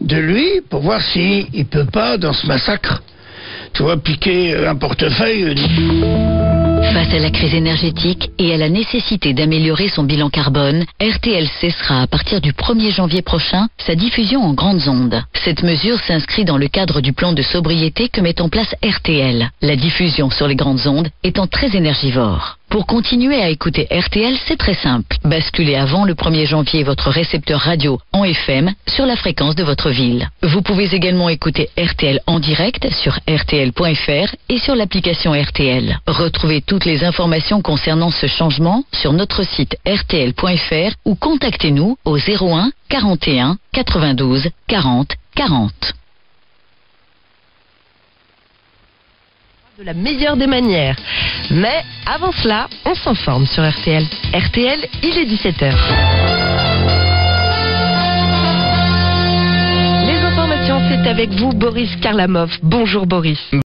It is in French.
de lui pour voir s'il il peut pas, dans ce massacre, tu vois, piquer un portefeuille. Face à la crise énergétique et à la nécessité d'améliorer son bilan carbone, RTL cessera à partir du 1er janvier prochain sa diffusion en grandes ondes. Cette mesure s'inscrit dans le cadre du plan de sobriété que met en place RTL, la diffusion sur les grandes ondes étant très énergivore. Pour continuer à écouter RTL, c'est très simple. Basculez avant le 1er janvier votre récepteur radio en FM sur la fréquence de votre ville. Vous pouvez également écouter RTL en direct sur rtl.fr et sur l'application RTL. Retrouvez toutes les informations concernant ce changement sur notre site rtl.fr ou contactez-nous au 01 41 92 40 40. De la meilleure des manières. Mais avant cela, on s'informe sur RTL. RTL, il est 17h. Les informations, c'est avec vous, Boris Karlamov. Bonjour Boris.